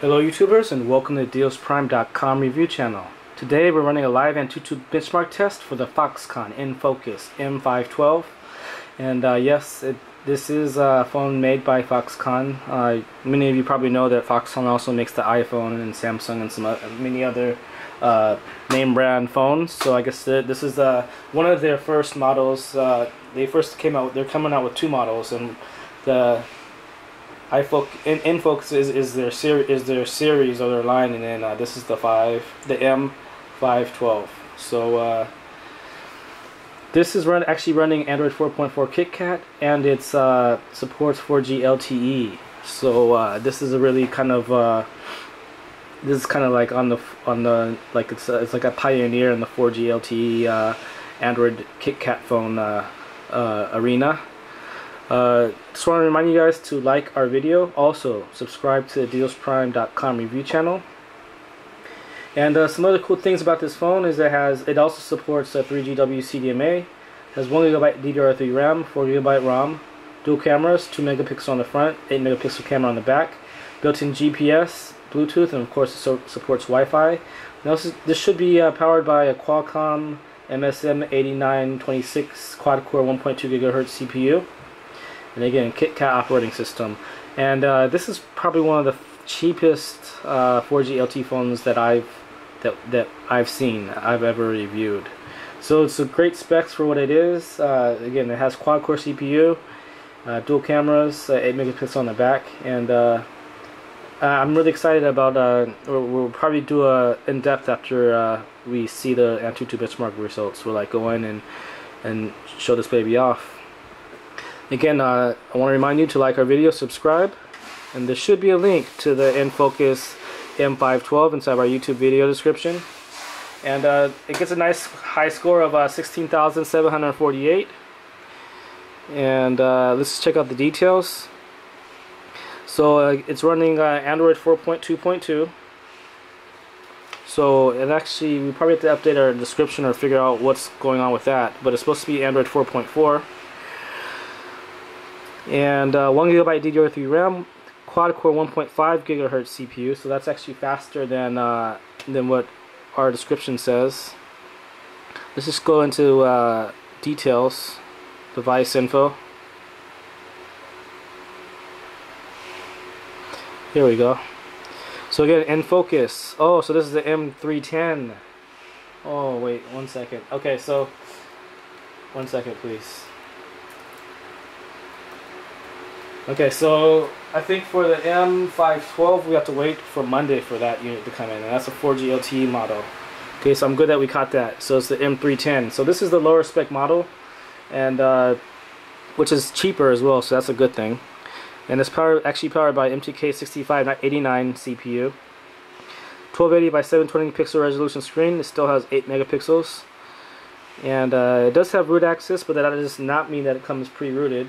Hello YouTubers and welcome to DealsPrime.com review channel. Today we're running a live Antutu benchmark test for the Foxconn InFocus M512 and uh, yes it, this is a phone made by Foxconn. Uh, many of you probably know that Foxconn also makes the iPhone and Samsung and some uh, many other uh, name brand phones so I guess this is uh, one of their first models. Uh, they first came out they're coming out with two models and the iFoc in InFocus is, is their series is their series or their line, and then uh, this is the five, the M five twelve. So uh, this is run actually running Android 4.4 KitKat, and it uh, supports 4G LTE. So uh, this is a really kind of uh, this is kind of like on the on the like it's it's like a pioneer in the 4G LTE Android KitKat phone arena. Uh, just want to remind you guys to like our video. Also, subscribe to the DealsPrime.com review channel. And uh, some other cool things about this phone is it has it also supports a 3G WCDMA, has 1 gigabyte DDR3 RAM, 4 gigabyte ROM, dual cameras, 2 megapixel on the front, 8 megapixel camera on the back, built-in GPS, Bluetooth, and of course it supports Wi-Fi. Now this, is, this should be uh, powered by a Qualcomm MSM8926 quad-core 1.2 gigahertz CPU and again KitKat operating system. And uh, this is probably one of the cheapest uh, 4G LTE phones that I've that that I've seen I've ever reviewed. So it's a great specs for what it is. Uh, again it has quad core CPU uh, dual cameras uh, 8 megapixels on the back. And uh, I'm really excited about we'll, we'll, probably do a in-depth after we see the Antutu benchmark results we'll like go in and and show this baby off Again, uh, I want to remind you to like our video, subscribe, and there should be a link to the InFocus M512 inside our YouTube video description. And uh, it gets a nice high score of uh, 16,748. And uh, let's check out the details. So uh, it's running uh, Android 4.2.2. So it actually, we probably have to update our description or figure out what's going on with that. But it's supposed to be Android 4.4 and uh, 1 gigabyte DDR3 RAM, quad core 1.5 gigahertz CPU, so that's actually faster than uh, than what our description says. Let's just go into uh, details, device info. Here we go. So again, in focus. Oh, so this is the M310. Oh, wait, one second. Okay, so, one second, please. Okay, so I think for the M512, we have to wait for Monday for that unit to come in, and that's a 4G LTE model. Okay, so I'm good that we caught that. So it's the M310. So this is the lower spec model, and uh, which is cheaper as well, so that's a good thing. And it's powered, actually powered by MTK 6589 CPU. 1280 by 720 pixel resolution screen. It still has 8 megapixels. And uh, it does have root access, but that does not mean that it comes pre-rooted.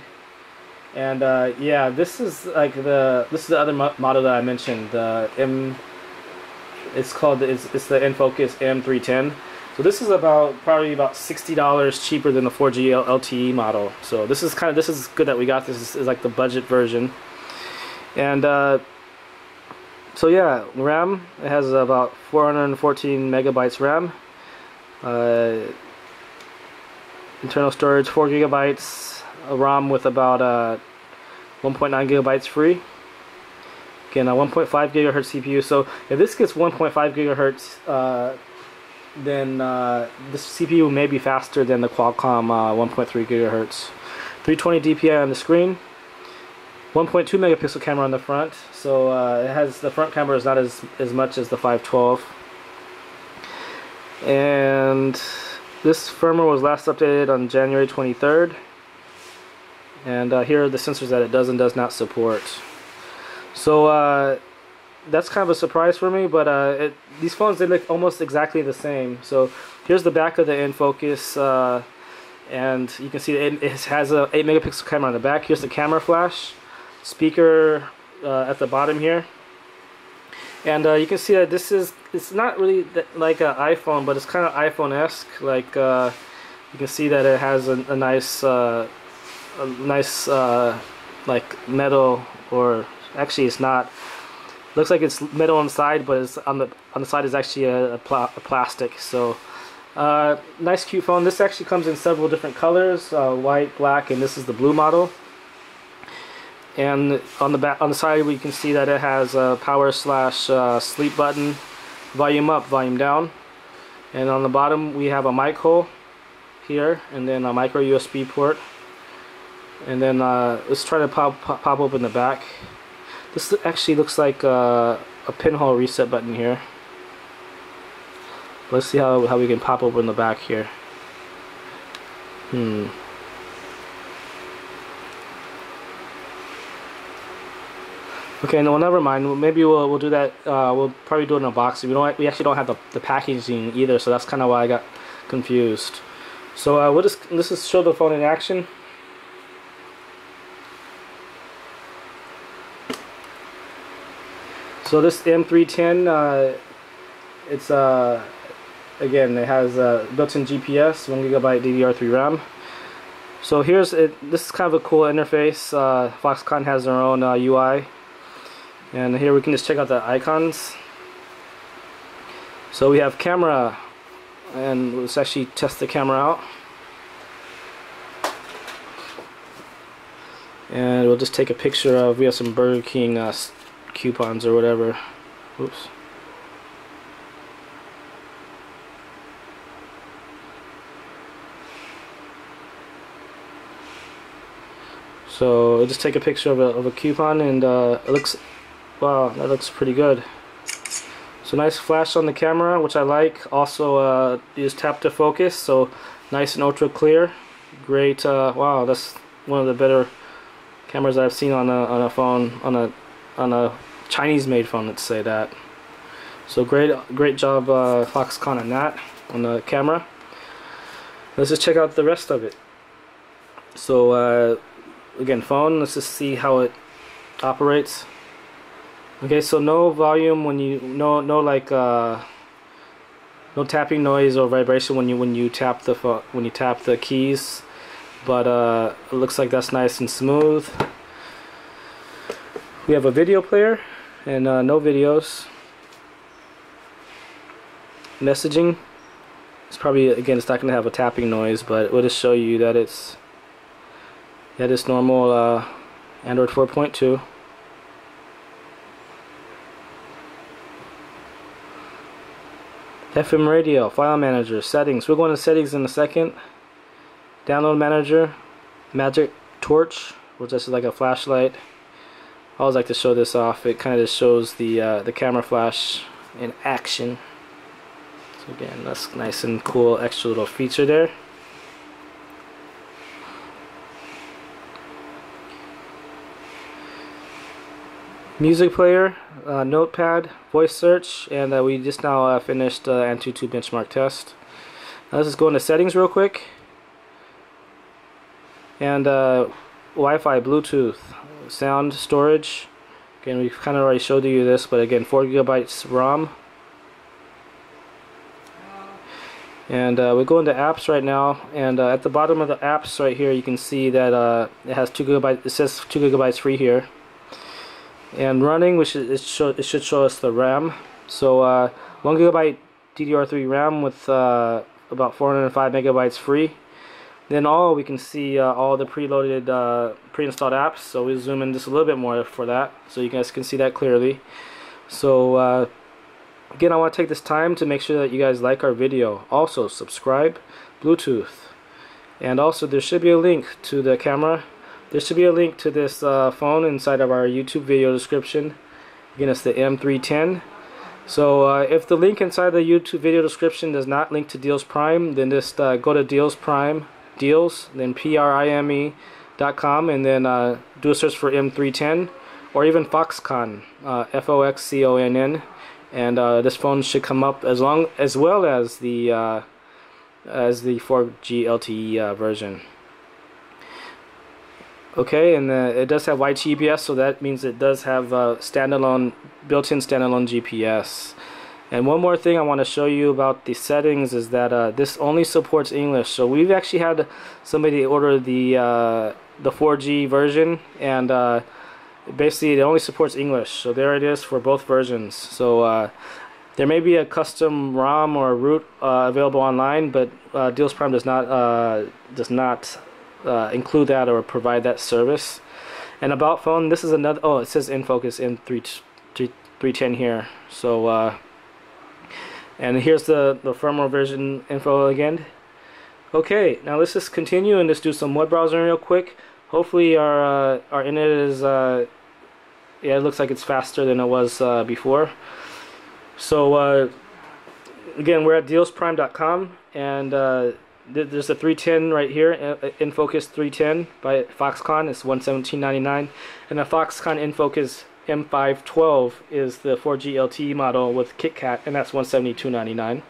And uh, yeah, this is like the this is the other mo model that I mentioned. The M, it's called it's, it's the InFocus M310. So this is about probably about sixty dollars cheaper than the 4G LTE model. So this is kind of this is good that we got this. Is like the budget version. And uh, so yeah, RAM it has about 414 megabytes RAM. Uh, internal storage 4 gigabytes a ROM with about uh, 1.9 gigabytes free. Again, a 1.5 gigahertz CPU. So if this gets 1.5 gigahertz, uh, then uh, this CPU may be faster than the Qualcomm uh, 1.3 gigahertz. 320 DPI on the screen. 1.2 megapixel camera on the front. So uh, it has the front camera is not as as much as the 512. And this firmware was last updated on January 23rd and uh, here are the sensors that it does and does not support. So uh, that's kind of a surprise for me but uh, it, these phones they look almost exactly the same. So here's the back of the InFocus uh, and you can see it, it, has a 8 megapixel camera on the back. Here's the camera flash speaker uh, at the bottom here. And uh, you can see that this is it's not really like an iPhone but it's kind of iPhone-esque. Like you can see that it has a, a nice a nice uh, like metal or actually it's not looks like it's metal on the side, but it's on the on the side is actually a, a, pl a plastic. So uh, nice, cute phone. This actually comes in several different colors: uh, white, black, and this is the blue model. And on the back, on the side, we can see that it has a power slash uh, sleep button, volume up, volume down. And on the bottom, we have a mic hole here, and then a micro USB port. And then uh, let's try to pop, pop, pop open the back. This actually looks like uh, a pinhole reset button here. Let's see how, how we can pop open the back here. Hmm. Okay, no, never mind. Maybe we'll we'll do that. Uh, we'll probably do it in a box. We don't. We actually don't have the the packaging either, so that's kind of why I got confused. So uh, we'll just let's just show the phone in action. So this M310, uh, it's uh, again it has a built-in GPS, one gigabyte DDR3 RAM. So here's it. This is kind of a cool interface. Uh, Foxconn has their own UI. Uh, and here we can just check out the icons so we have camera and let's actually test the camera out and we'll just take a picture of we have some Burger King uh, coupons or whatever oops so I'll just take a picture of a, of a coupon and uh, it looks Wow, that looks pretty good. So nice flash on the camera, which I like. Also, uh, use tap to focus, so nice and ultra clear. Great. Uh, wow, that's one of the better cameras I've seen on a on a phone on a on a Chinese-made phone. Let's say that. So great, great job, uh, Foxconn on that on the camera. Let's just check out the rest of it. So uh, again, phone. Let's just see how it operates. Okay, so no volume when you no no like uh, no tapping noise or vibration when you when you tap the when you tap the keys, but uh, it looks like that's nice and smooth. We have a video player and uh, no videos. Messaging. It's probably again it's not gonna have a tapping noise, but it will just show you that it's that it's normal uh, Android 4.2. FM radio, file manager, settings. We're going to settings in a second. Download manager, magic torch, which is like a flashlight. I always like to show this off. It kind of just shows the uh, the camera flash in action. So again, that's nice and cool extra little feature there. music player, uh, notepad, voice search, and uh, we just now uh, finished uh, Antutu benchmark test. Now let's just go into settings real quick. And uh, Wi-Fi, Bluetooth, sound storage. Again, we've kind of already showed you this, but again, 4 gigabytes ROM. And uh, we go into apps right now, and uh, at the bottom of the apps right here, you can see that uh, it has 2 gigabytes, it says 2 gigabytes free here and running which it, show, it should show us the RAM so uh, 1 gigabyte DDR3 RAM with uh, about 405 megabytes free then all we can see uh, all the preloaded uh, pre-installed apps so we zoom in just a little bit more for that so you guys can see that clearly so uh, again I want to take this time to make sure that you guys like our video also subscribe Bluetooth and also there should be a link to the camera there should be a link to this uh, phone inside of our YouTube video description. Again, it's the M310. So uh, if the link inside the YouTube video description does not link to Deals Prime, then just uh, go to Deals Prime, Deals, then P-R-I-M-E dot com, and then uh, do a search for M310, or even Foxconn, uh, F-O-X-C-O-N-N, and uh, this phone should come up as long as well as the as the 4G LTE version. Okay and uh, it does have white GPS so that means it does have uh, standalone built-in standalone GPS and one more thing I want to show you about the settings is that uh, this only supports English. So we've actually had somebody order the uh, the 4G version and uh, basically it only supports English. So there it is for both versions. So uh, there may be a custom ROM or root uh, available online but uh, Deals Prime does not uh, does not include that or provide that service. And about phone this is another oh it says InFocus in 310 here. So and here's the the firmware version info again. Okay now let's just continue and just do some web browsing real quick. Hopefully our uh, our internet is uh, yeah it looks like it's faster than it was uh, before. So uh, again we're at dealsprime.com and uh, th there's a 310 right here uh, InFocus 310 by Foxconn. It's 117.99 and the Foxconn InFocus M512 is the 4G LTE model with KitKat and that's 172.99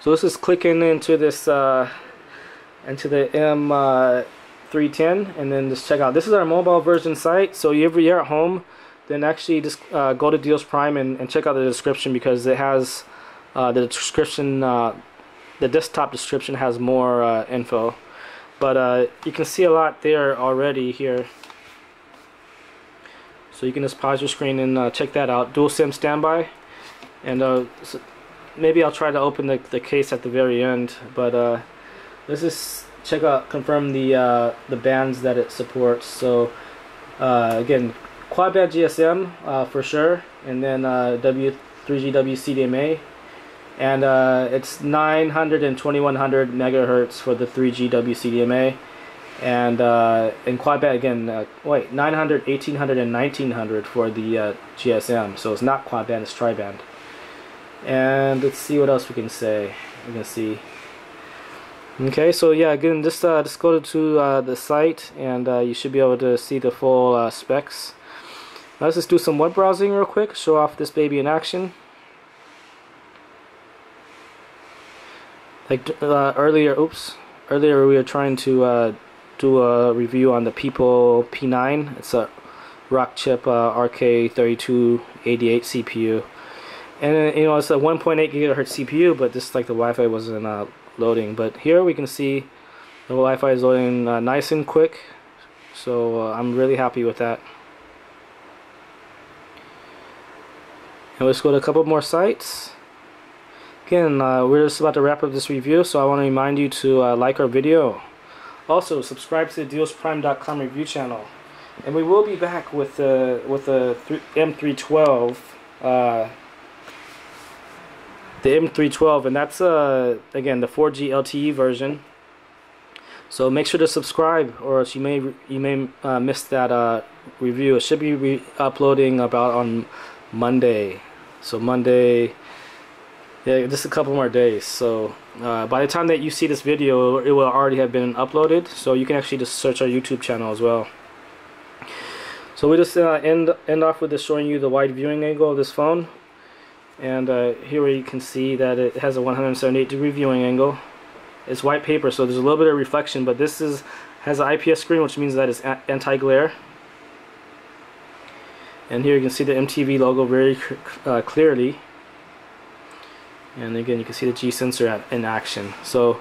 so this is clicking into this into the M 310 and then just check out. This is our mobile version site so if you're at home then actually just uh, go to Deals Prime and, and, check out the description because it has uh, the description uh, the desktop description has more uh, info. But uh, you can see a lot there already here so you can just pause your screen and uh, check that out. Dual sim standby. And so maybe I'll try to open the, the case at the very end but let's just check out confirm the uh, the bands that it supports. So uh, again, quad band GSM uh, for sure, and then uh, W3G WCDMA, and uh, it's 900 and 2100 megahertz for the 3G WCDMA, and uh, in quad band again, wait 900, 1800, and 1900 for the GSM. So it's not quad band, it's tri band. And let's see what else we can say. We can see. Okay, so yeah, again, just uh, just go to uh, the site, and uh, you should be able to see the full uh, specs. Let's just do some web browsing real quick. Show off this baby in action. Like uh, earlier, oops, earlier we were trying to uh, do a review on the Pipo P9. It's a Rockchip RK3288 CPU, and you know it's a 1.8 gigahertz CPU, but just like the Wi-Fi wasn't loading. But here we can see the Wi-Fi is loading uh, nice and quick. So uh, I'm really happy with that. And let's go to a couple more sites. Again uh, we're just about to wrap up this review so I want to remind you to uh, like our video also subscribe to the dealsprime.com review channel. And we will be back with the with the M312 uh, the M312 and that's uh again the 4G LTE version. So make sure to subscribe or else you may you may uh, miss that uh, review. It should be uploading about on Monday. So Monday yeah just a couple more days. So uh, by the time that you see this video it will already have been uploaded. So you can actually just search our YouTube channel as well. So we just uh, end end off with just showing you the wide viewing angle of this phone. And uh, here you can see that it has a 178 degree viewing angle. It's white paper so there's a little bit of reflection but this is has an IPS screen which means that it's anti-glare. And here you can see the MTV logo very uh, clearly and again you can see the G sensor in action so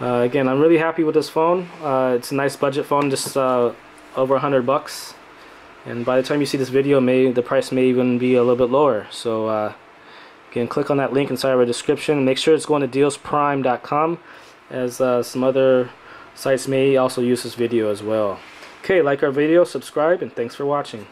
uh, again I'm really happy with this phone uh, it's a nice budget phone just uh, over a hundred bucks and by the time you see this video may the price may even be a little bit lower so uh, Again, click on that link inside of our description. Make sure it's going to dealsprime.com as uh, some other sites may also use this video as well. Okay, like our video, subscribe, and thanks for watching.